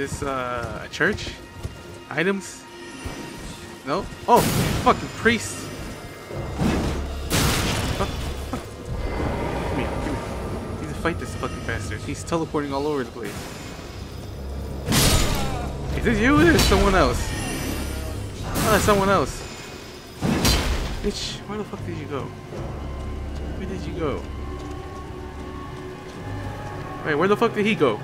Is this uh, a church? Items? No? Oh, fucking priest. Fuck. Come here, come here. Need to fight this fucking bastard. He's teleporting all over the place. Is this you or is someone else? Oh, it's someone else. Bitch, where the fuck did you go? Where did you go? Wait, where the fuck did he go?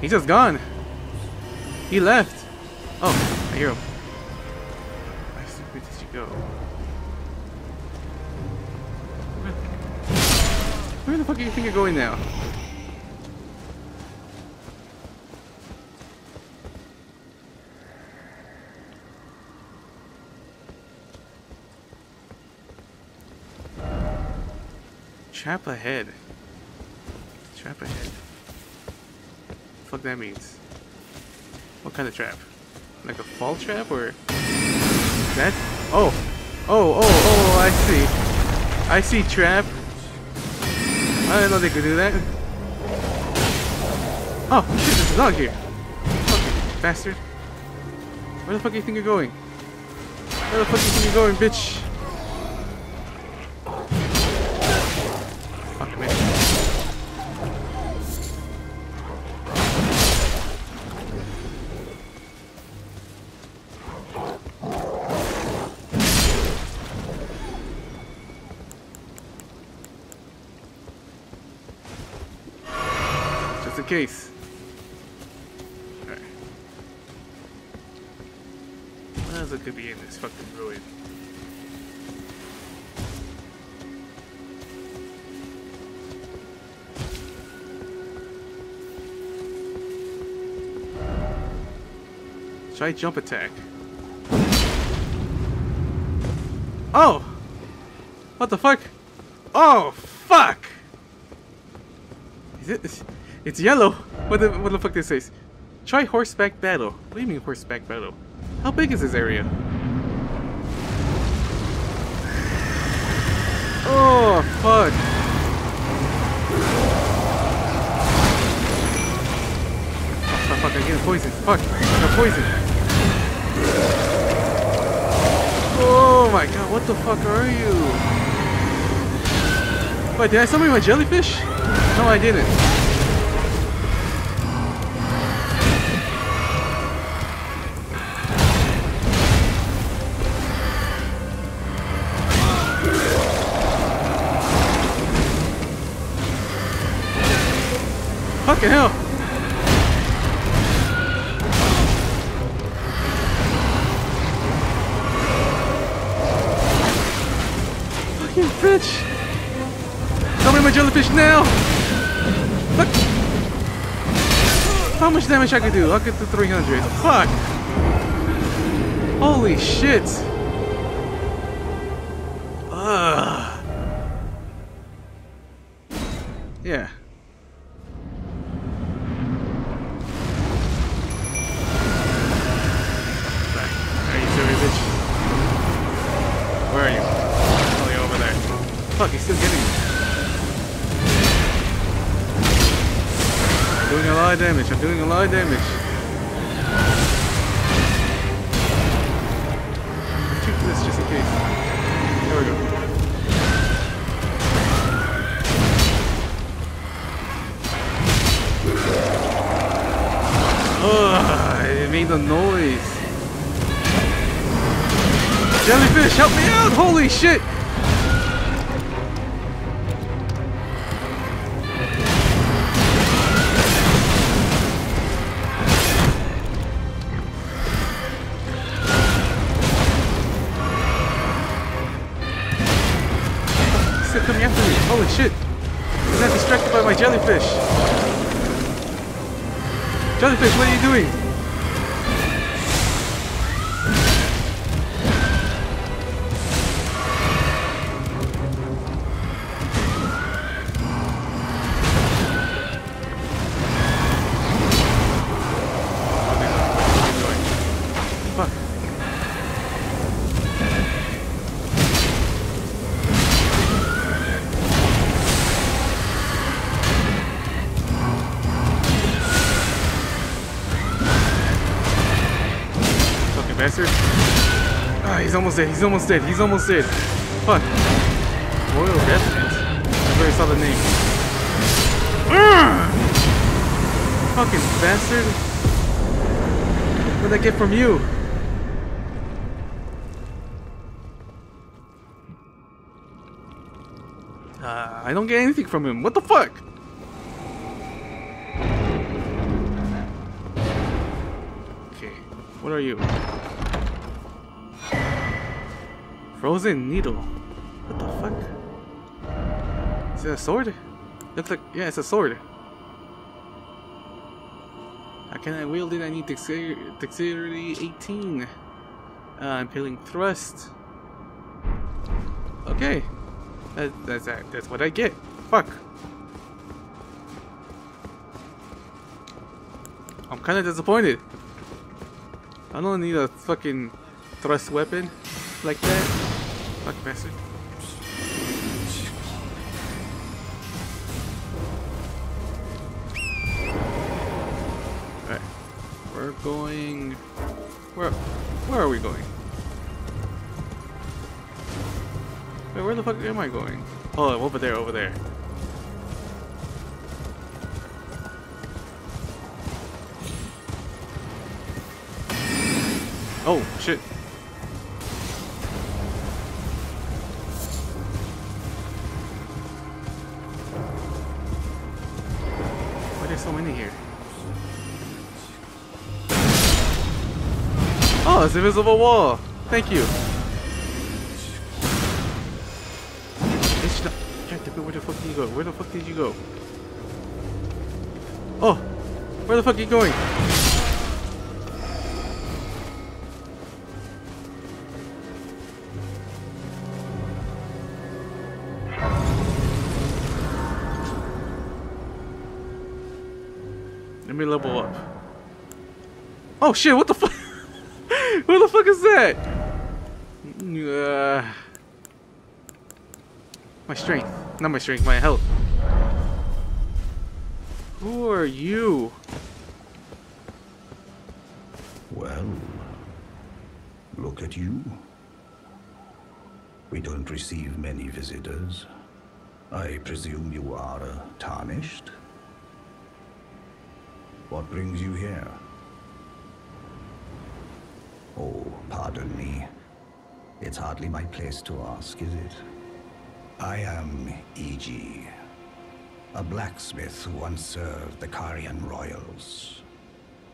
He's just gone. He left. Oh, I hear him. Where did you go? Where the fuck do you think you're going now? Trap ahead. Trap ahead. Fuck that means. What kind of trap? Like a fall trap or that? Oh, oh, oh, oh! I see. I see trap. I didn't know they could do that. Oh shit! There's a dog here. Fucking bastard. Where the fuck do you think you're going? Where the fuck do you think you're going, bitch? Case. Alright. What could be in this fucking ruin? Try jump attack. Oh! What the fuck? Oh, fuck! Is it? It's, it's yellow. What the what the fuck this says? Try horseback battle. What do you mean horseback battle? How big is this area? Oh fuck! Oh, fuck! I'm getting poisoned. Fuck! I'm poisoned. Oh my god! What the fuck are you? Wait, did I summon my jellyfish? No, I didn't. Fucking hell! Fucking bitch! Summon my jellyfish now! Fuck! How much damage I could do? I could do 300. Fuck! Holy shit! Ugh. Yeah. Lot of damage. I'm doing a lot of damage. Keep this just in case. There we go. Ugh, it made the noise. Jellyfish, help me out! Holy shit! What are you doing? He's almost dead. He's almost dead. He's almost dead. Fuck. Royal Revenant. I already saw the name. Urgh! Fucking bastard. What'd I get from you? Uh, I don't get anything from him. What the fuck? Okay, what are you? Frozen needle. What the fuck? Is it a sword? Looks like yeah, it's a sword. How can I wield it? I need dexter dexterity 18. Uh, impaling thrust. Okay. That, that's that. That's what I get. Fuck. I'm kind of disappointed. I don't need a fucking thrust weapon like that. Fuck bastard. Alright. We're going... Where, where are we going? Wait, where the fuck am I going? Oh, over there, over there. Oh, shit. So many here? Oh, it's invisible wall. Thank you. It's not. God where the fuck did you go? Where the fuck did you go? Oh, where the fuck are you going? Oh shit, what the fuck? what the fuck is that? Uh, my strength. Not my strength, my health. Who are you? Well, look at you. We don't receive many visitors. I presume you are uh, tarnished? What brings you here? Oh, pardon me. It's hardly my place to ask, is it? I am Iji, a blacksmith who once served the Carian royals.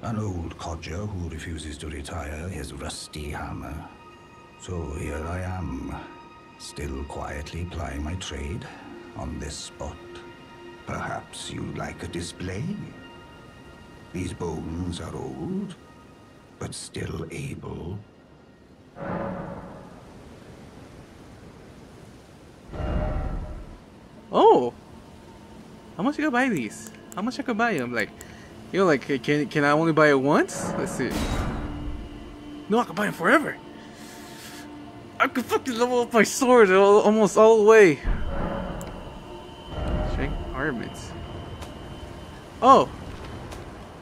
An old codger who refuses to retire his rusty hammer. So here I am, still quietly plying my trade on this spot. Perhaps you'd like a display? These bones are old, but still able. Oh! How much you gonna buy these? How much I could buy them? Like, you know, like, can can I only buy it once? Let's see. No, I can buy them forever. I could fucking level up my sword all, almost all the way. Strength armaments. Oh,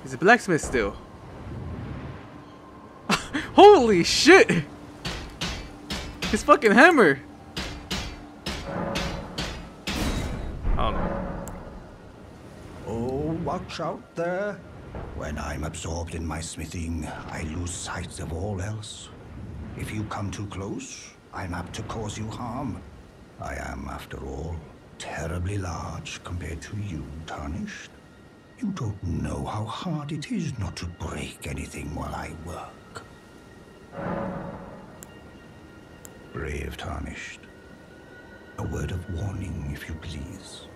he's a blacksmith still. Holy shit! His fucking hammer. I don't. Oh, watch out there. When I'm absorbed in my smithing, I lose sight of all else. If you come too close, I'm apt to cause you harm. I am, after all, terribly large compared to you, Tarnished. You don't know how hard it is not to break anything while I work. Brave Tarnished. A word of warning, if you please.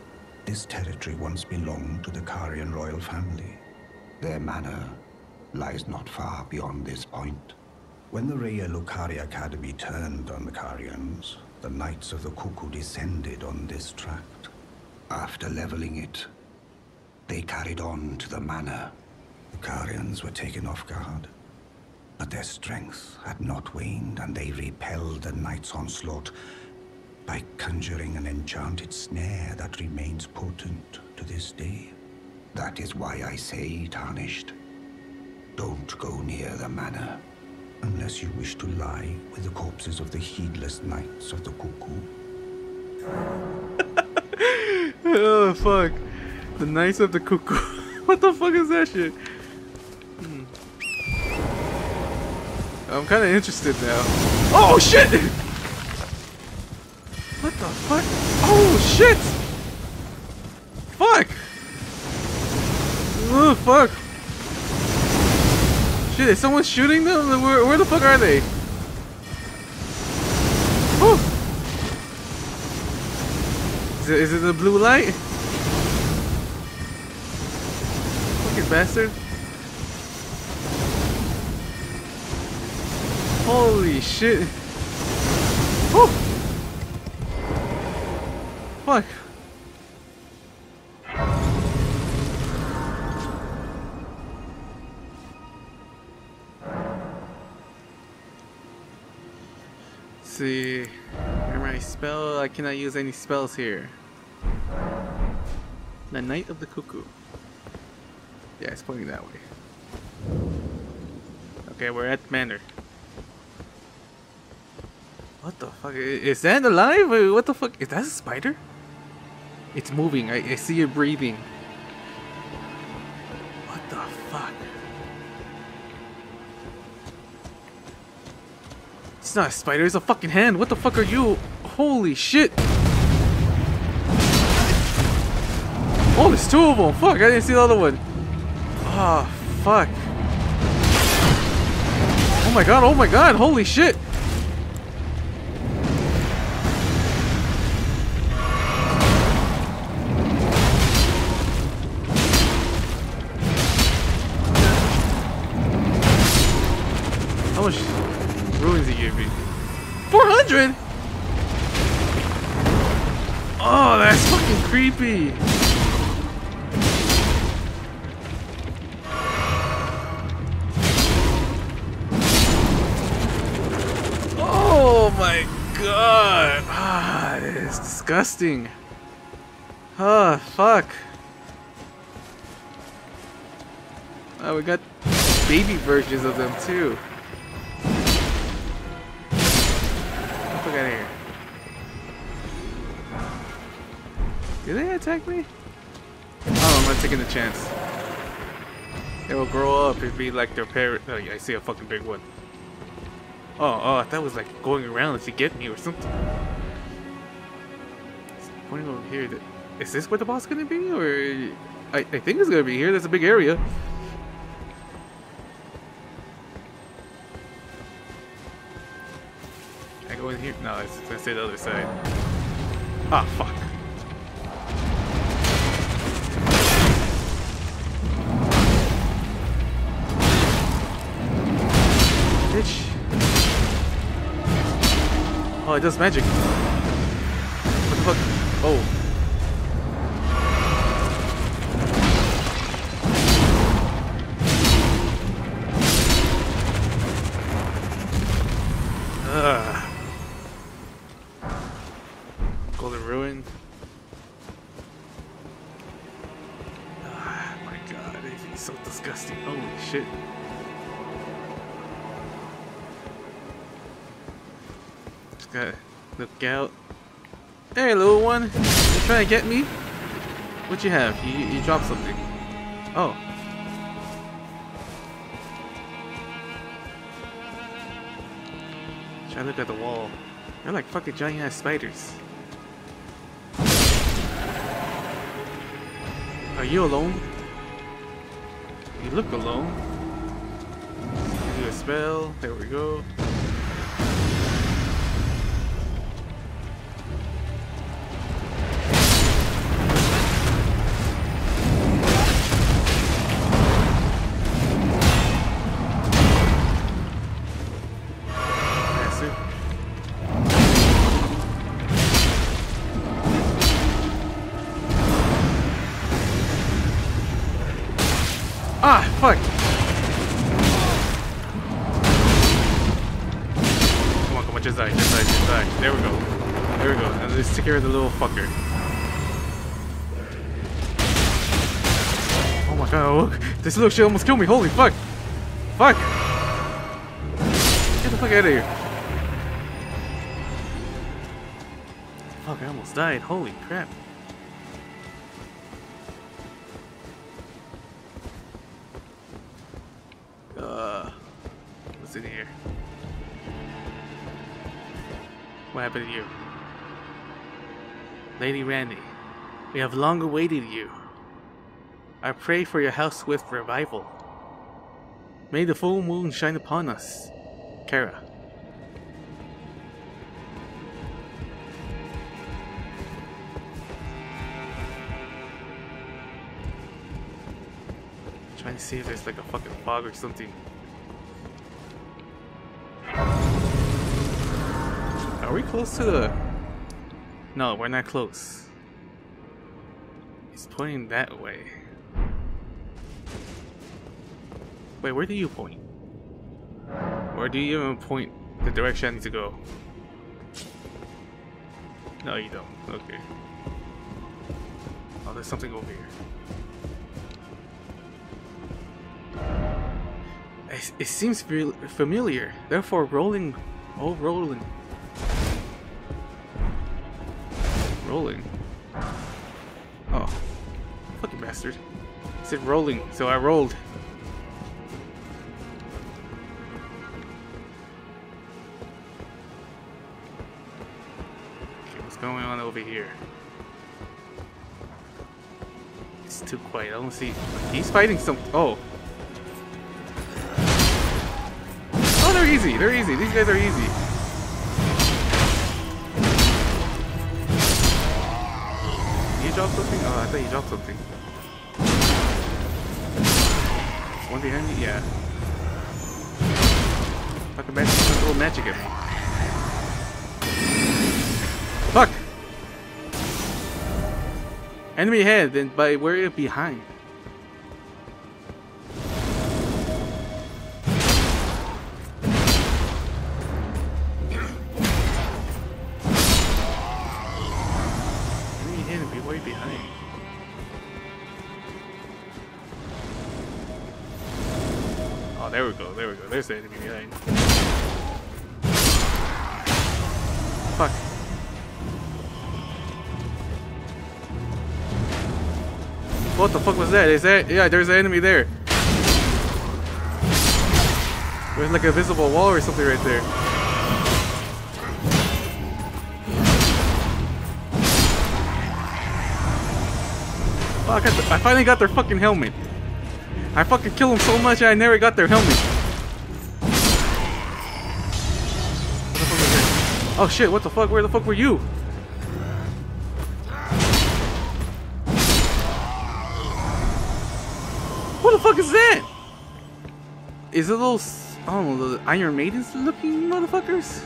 This territory once belonged to the Carian royal family. Their manor lies not far beyond this point. When the Raya Lucaria Academy turned on the Carians, the Knights of the Cuckoo descended on this tract. After leveling it, they carried on to the manor. The Carians were taken off guard, but their strength had not waned and they repelled the Knights' onslaught by conjuring an enchanted snare that remains potent to this day. That is why I say, Tarnished, don't go near the manor. Unless you wish to lie with the corpses of the heedless knights of the cuckoo. oh fuck. The Knights of the Cuckoo. what the fuck is that shit? I'm kind of interested now. Oh shit! What the fuck? Oh shit! Fuck! Oh fuck! Shit, is someone shooting them? Where, where the fuck are they? Oh! Is it, is it the blue light? Fucking bastard. Holy shit. Whew. Fuck. Let's see. Remember my spell? I cannot use any spells here. The Knight of the Cuckoo. Yeah, it's pointing that way. Okay, we're at Manor. What the fuck? Is that alive? What the fuck? Is that a spider? It's moving. I, I see it breathing. What the fuck? It's not a spider, it's a fucking hand. What the fuck are you? Holy shit! Oh, there's two of them. Fuck, I didn't see the other one. Oh, fuck. Oh my god, oh my god, holy shit! Oh my god. Ah, it's disgusting. Ah, fuck. Oh, we got baby versions of them too. Get the out of here. Did they attack me? Oh, I'm not taking the chance. They will grow up and be like their parent. Oh, yeah, I see a fucking big one. Oh, oh, that was like going around to get me or something. It's pointing over here. Th- this where the boss gonna be, or I, I think it's gonna be here. That's a big area. I go in here? No, it's say the other side. Ah, fuck. It does magic. What the fuck? Oh. Trying to get me? What you have? You, you dropped something. Oh. Try to look at the wall. They're like fucking giant ass spiders. Are you alone? You look alone. Do a spell. There we go. Look. Shit almost killed me. Holy fuck. Fuck. Get the fuck out of here. Fuck, I almost died. Holy crap. Uh, what's in here? What happened to you? Lady Ranni, we have long awaited you. I pray for your house swift revival. May the full moon shine upon us. Kara. Trying to see if there's like a fucking fog or something. Are we close to the... No, we're not close. He's pointing that way. Wait, where do you point? Or do you even point the direction I need to go? No, you don't. Okay. Oh, there's something over here. It, it seems familiar. Therefore, rolling. Oh, rolling. Rolling. Oh. Fucking bastard. It said rolling, so I rolled. Don't see. He's fighting some. Oh. Oh, they're easy. They're easy. These guys are easy. You dropped something? Oh, I thought you dropped something. One behind me? Yeah. Fucking magic, little magic at me. Enemy ahead, then by where behind? Enemy ahead, be way behind. Oh, there we go, there we go. There's the enemy behind. What the fuck was that? Is that yeah? There's an enemy there. There's like a visible wall or something right there. Fuck! I, I finally got their fucking helmet. I fucking killed them so much I never got their helmet. Oh shit! What the fuck? Where the fuck were you? Is it those, I don't know, the Iron Maidens looking motherfuckers?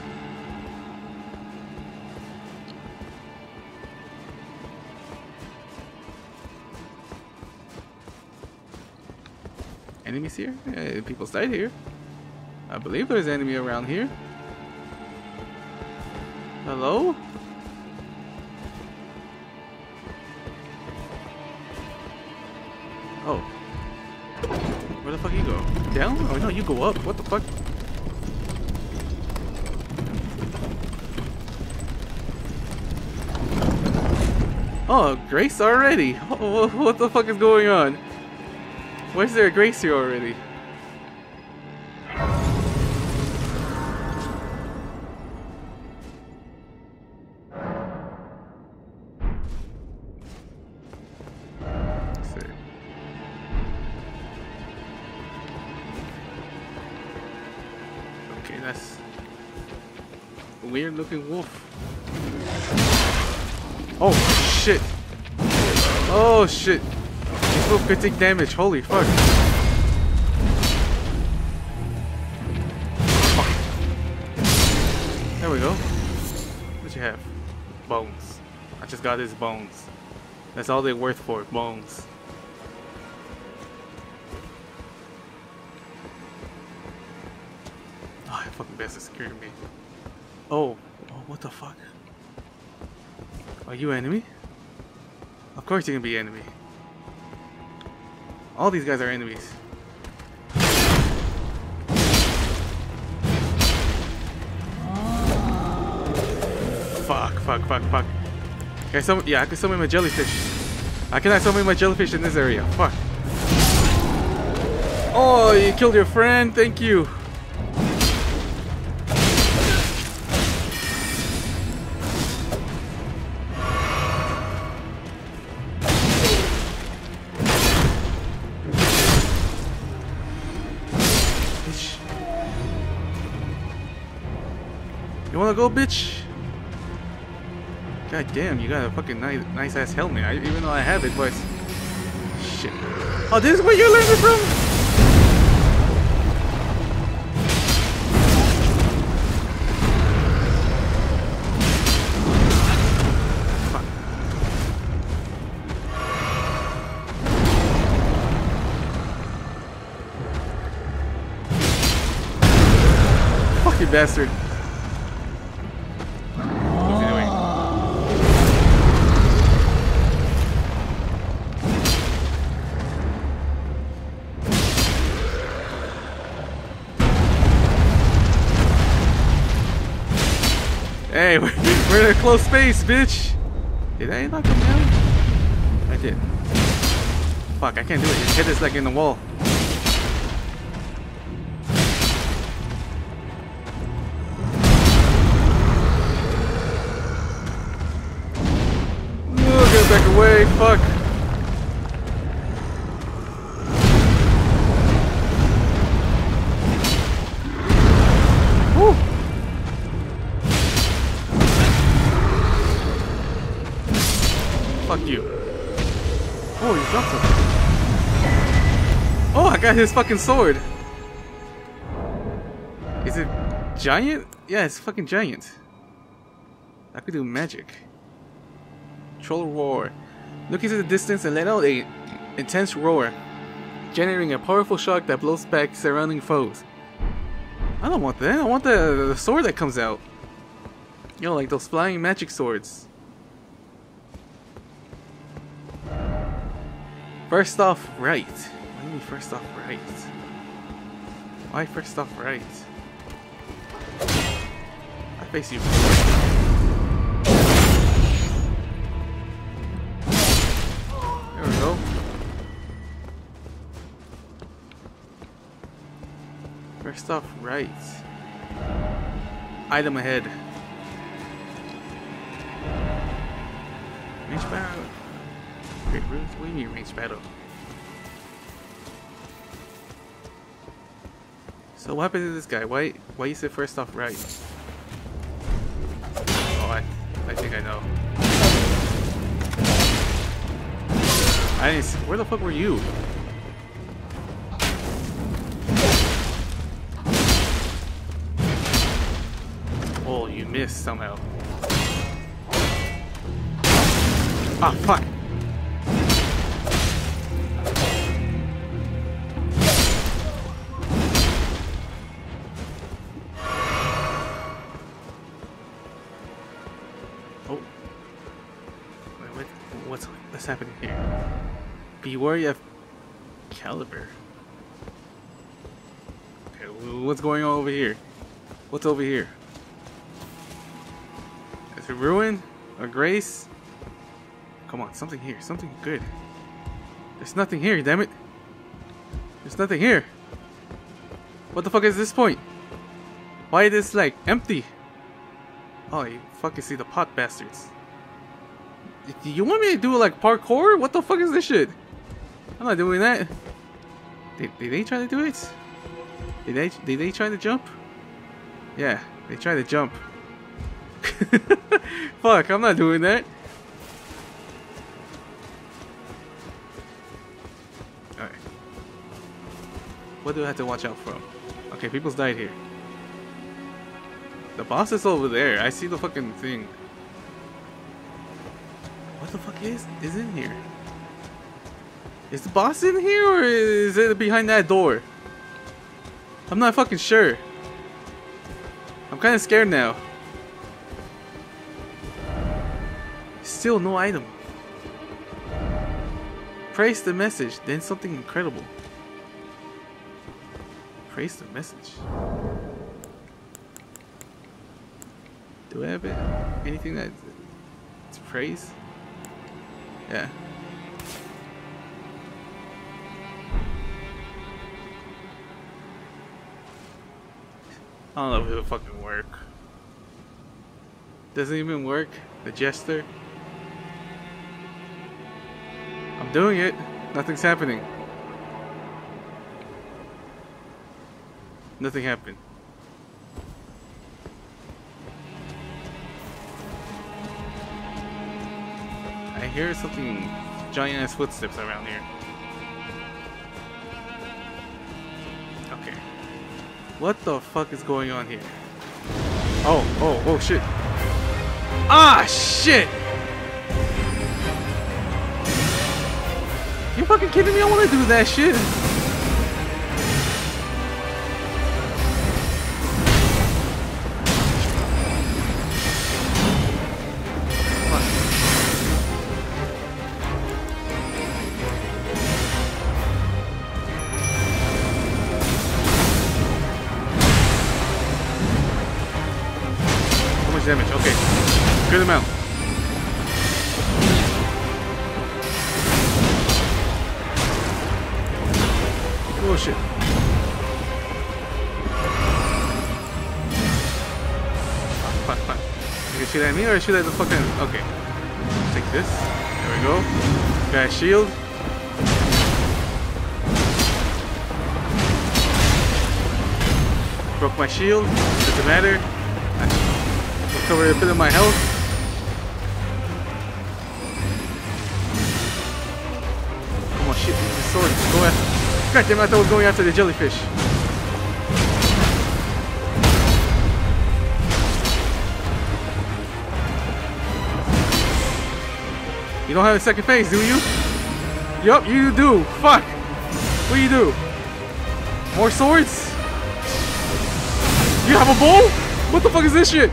Enemies here? Yeah, people died here. I believe there's enemy around here. Hello? Oh. Where the fuck you go? Down? Oh no, you go up. What the fuck? Oh, Grace already? What the fuck is going on? Why is there a Grace here already? Looking wolf. Oh shit! Oh shit! This could take damage. Holy fuck! Fuck. There we go. What you have? Bones. I just got his bones. That's all they're worth for. Bones. Oh, fucking bastard scared me. Oh, what the fuck? Are you enemy? Of course you can be enemy. All these guys are enemies. Fuck, fuck, fuck, fuck. Okay, some, yeah, I can summon my jellyfish. I cannot summon my jellyfish in this area. Fuck. Oh, you killed your friend. Thank you. Bitch. You wanna go, bitch? God damn, you got a fucking nice, nice ass helmet. I, even though I have it, but shit. Oh, this is where you learned it from? Bastard. Hey, we're, we're in a close space, bitch. Did I knock him down? I did. Fuck, I can't do it. His head is like in the wall. Back away. Fuck. Woo. Fuck you. Oh, he dropped something. Oh, I got his fucking sword. Is it giant? Yeah, it's fucking giant. I could do magic. Troll roar. Look into the distance and let out a intense roar, generating a powerful shock that blows back surrounding foes. I don't want that. I want the, the sword that comes out. You know, like those flying magic swords. First off, right. What do first off, right? Why first off, right? I face you. First off, right. Item ahead. Range battle. Great roots? What do you mean range battle? So what happened to this guy? Why why you said first off right? Oh I I think I know. I didn't see, where the fuck were you? Missed somehow. Ah, fuck. Oh. Wait, what, what's, what's happening here? Be wary of caliber. Okay, what's going on over here? What's over here? It ruin or grace? Come on, something here, something good. There's nothing here, damn it. There's nothing here. What the fuck is this point? Why is this like empty? Oh, you fucking see the pot bastards. Do You want me to do like parkour? What the fuck is this shit? I'm not doing that. Did, did they try to do it? Did they did they try to jump? Yeah, they tried to jump. Fuck, I'm not doing that. Alright. What do I have to watch out for? Okay, people's died here. The boss is over there. I see the fucking thing. What the fuck is is in here? Is the boss in here or is it behind that door? I'm not fucking sure. I'm kind of scared now. Still no item. Praise the message, then something incredible. Praise the message. Do I have it? anything that it's praise? Yeah. I don't know if it'll fucking work. Doesn't even work. The jester. Doing it. Nothing's happening. Nothing happened. I hear something giant ass footsteps around here. Okay. What the fuck is going on here? Oh, oh, oh shit. Ah shit! You fucking kidding me? I wanna do that shit. Me or shoot at the fucking. Okay. Take this. There we go. Got a shield. Broke my shield. Doesn't matter. I recovered a bit of my health. Come on, shit. The sword. Go after. God damn I thought I was going after the jellyfish. You don't have a second phase, do you? Yup, you do. Fuck. What do you do? More swords? You have a bow? What the fuck is this shit?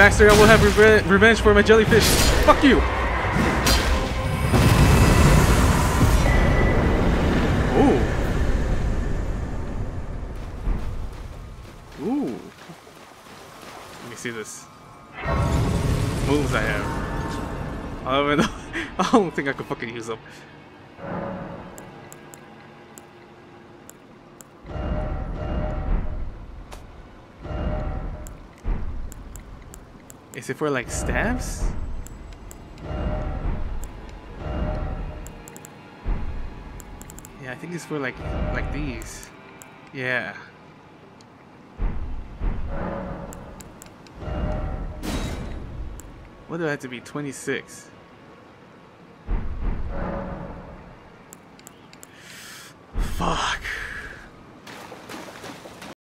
Baxter, I will have reve revenge for my jellyfish. Fuck you! Ooh. Ooh. Let me see this. Moves I have. I don't know. I don't think I could fucking use them. Is it for like stabs? Yeah, I think it's for like like these. Yeah. What do I have to be? 26. Fuck.